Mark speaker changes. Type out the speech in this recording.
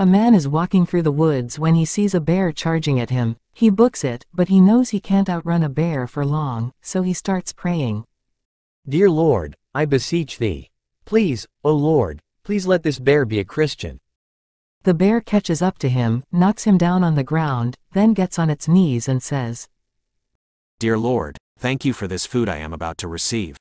Speaker 1: A man is walking through the woods when he sees a bear charging at him. He books it, but he knows he can't outrun a bear for long, so he starts praying.
Speaker 2: Dear Lord, I beseech thee. Please, O Lord, please let this bear be a Christian.
Speaker 1: The bear catches up to him, knocks him down on the ground, then gets on its knees and says,
Speaker 3: Dear Lord, thank you for this food I am about to receive.